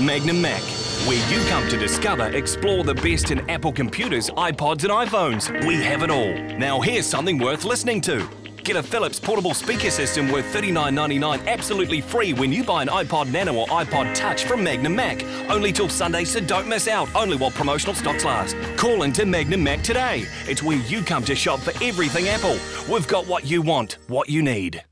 MagnumMac, where you come to discover, explore the best in Apple computers, iPods, and iPhones. We have it all. Now, here's something worth listening to. Get a Philips portable speaker system worth $39.99 absolutely free when you buy an iPod Nano or iPod Touch from MagnumMac. Only till Sunday, so don't miss out. Only while promotional stocks last. Call into MagnumMac today. It's where you come to shop for everything Apple. We've got what you want, what you need.